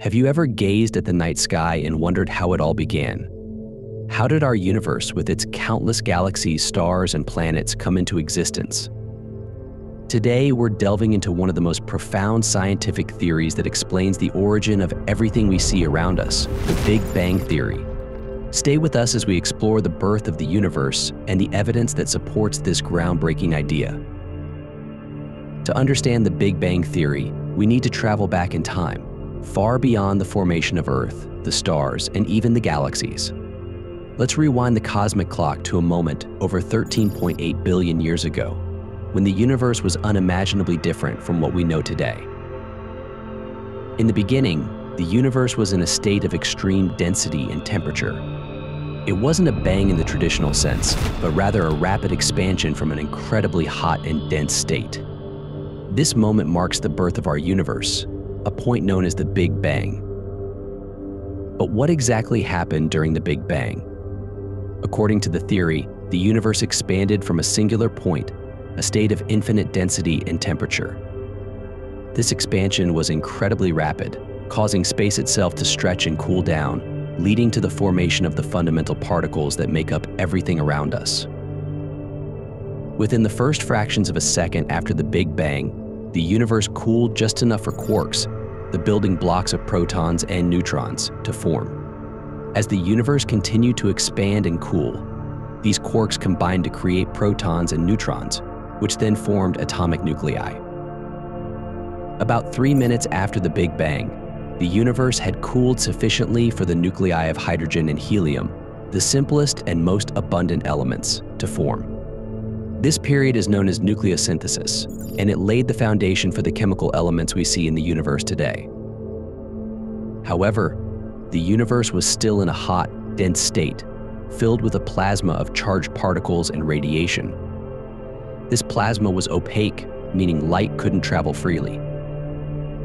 Have you ever gazed at the night sky and wondered how it all began? How did our universe, with its countless galaxies, stars, and planets, come into existence? Today, we're delving into one of the most profound scientific theories that explains the origin of everything we see around us the Big Bang Theory. Stay with us as we explore the birth of the universe and the evidence that supports this groundbreaking idea. To understand the Big Bang Theory, we need to travel back in time far beyond the formation of Earth, the stars, and even the galaxies. Let's rewind the cosmic clock to a moment over 13.8 billion years ago, when the universe was unimaginably different from what we know today. In the beginning, the universe was in a state of extreme density and temperature. It wasn't a bang in the traditional sense, but rather a rapid expansion from an incredibly hot and dense state. This moment marks the birth of our universe, a point known as the Big Bang. But what exactly happened during the Big Bang? According to the theory, the universe expanded from a singular point, a state of infinite density and temperature. This expansion was incredibly rapid, causing space itself to stretch and cool down, leading to the formation of the fundamental particles that make up everything around us. Within the first fractions of a second after the Big Bang, the universe cooled just enough for quarks, the building blocks of protons and neutrons, to form. As the universe continued to expand and cool, these quarks combined to create protons and neutrons, which then formed atomic nuclei. About three minutes after the Big Bang, the universe had cooled sufficiently for the nuclei of hydrogen and helium, the simplest and most abundant elements, to form. This period is known as nucleosynthesis, and it laid the foundation for the chemical elements we see in the universe today. However, the universe was still in a hot, dense state, filled with a plasma of charged particles and radiation. This plasma was opaque, meaning light couldn't travel freely.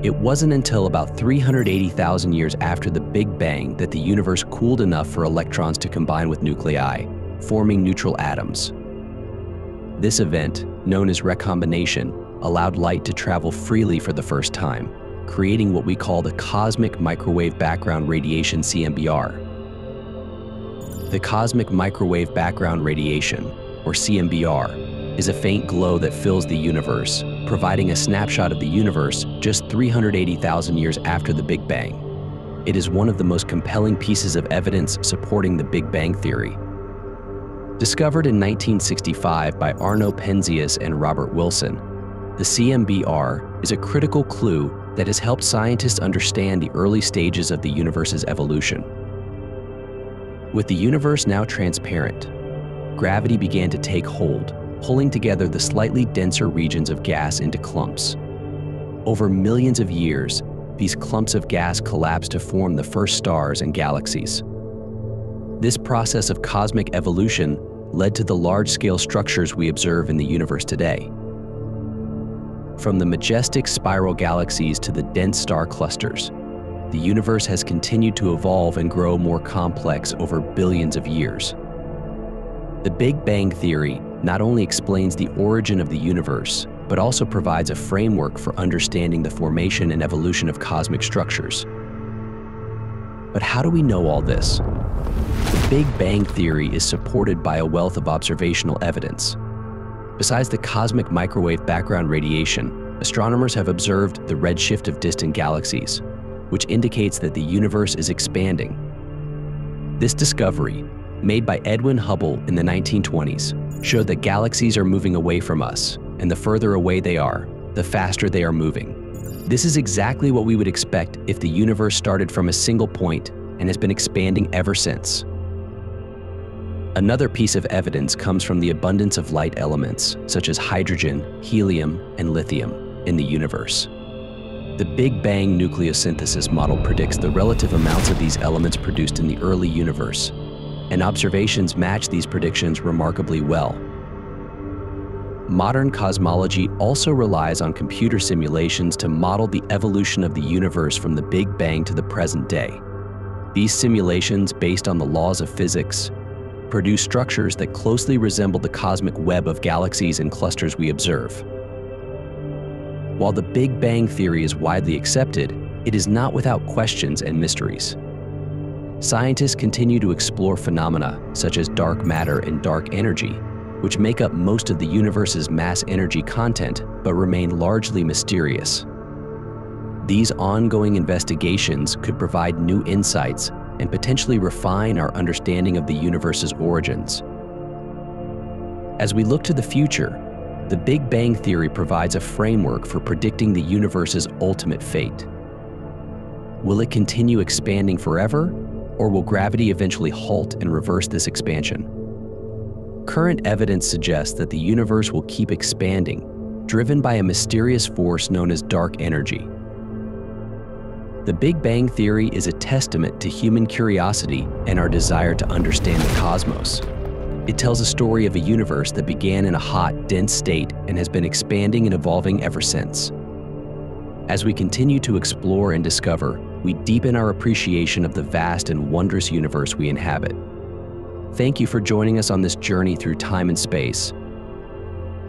It wasn't until about 380,000 years after the Big Bang that the universe cooled enough for electrons to combine with nuclei, forming neutral atoms. This event, known as recombination, allowed light to travel freely for the first time, creating what we call the cosmic microwave background radiation CMBR. The cosmic microwave background radiation, or CMBR, is a faint glow that fills the universe, providing a snapshot of the universe just 380,000 years after the Big Bang. It is one of the most compelling pieces of evidence supporting the Big Bang Theory. Discovered in 1965 by Arno Penzias and Robert Wilson, the CMBR is a critical clue that has helped scientists understand the early stages of the universe's evolution. With the universe now transparent, gravity began to take hold, pulling together the slightly denser regions of gas into clumps. Over millions of years, these clumps of gas collapsed to form the first stars and galaxies. This process of cosmic evolution led to the large-scale structures we observe in the universe today. From the majestic spiral galaxies to the dense star clusters, the universe has continued to evolve and grow more complex over billions of years. The Big Bang Theory not only explains the origin of the universe, but also provides a framework for understanding the formation and evolution of cosmic structures. But how do we know all this? The Big Bang Theory is supported by a wealth of observational evidence. Besides the cosmic microwave background radiation, astronomers have observed the redshift of distant galaxies, which indicates that the universe is expanding. This discovery, made by Edwin Hubble in the 1920s, showed that galaxies are moving away from us, and the further away they are, the faster they are moving. This is exactly what we would expect if the universe started from a single point and has been expanding ever since. Another piece of evidence comes from the abundance of light elements, such as hydrogen, helium, and lithium, in the universe. The Big Bang nucleosynthesis model predicts the relative amounts of these elements produced in the early universe, and observations match these predictions remarkably well. Modern cosmology also relies on computer simulations to model the evolution of the universe from the Big Bang to the present day. These simulations, based on the laws of physics, produce structures that closely resemble the cosmic web of galaxies and clusters we observe. While the Big Bang theory is widely accepted, it is not without questions and mysteries. Scientists continue to explore phenomena such as dark matter and dark energy, which make up most of the universe's mass energy content but remain largely mysterious. These ongoing investigations could provide new insights and potentially refine our understanding of the universe's origins. As we look to the future, the Big Bang Theory provides a framework for predicting the universe's ultimate fate. Will it continue expanding forever, or will gravity eventually halt and reverse this expansion? Current evidence suggests that the universe will keep expanding, driven by a mysterious force known as dark energy. The Big Bang Theory is a testament to human curiosity and our desire to understand the cosmos. It tells a story of a universe that began in a hot, dense state and has been expanding and evolving ever since. As we continue to explore and discover, we deepen our appreciation of the vast and wondrous universe we inhabit. Thank you for joining us on this journey through time and space.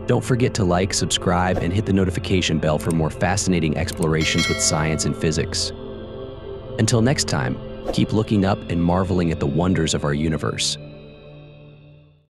Don't forget to like, subscribe, and hit the notification bell for more fascinating explorations with science and physics. Until next time, keep looking up and marveling at the wonders of our universe.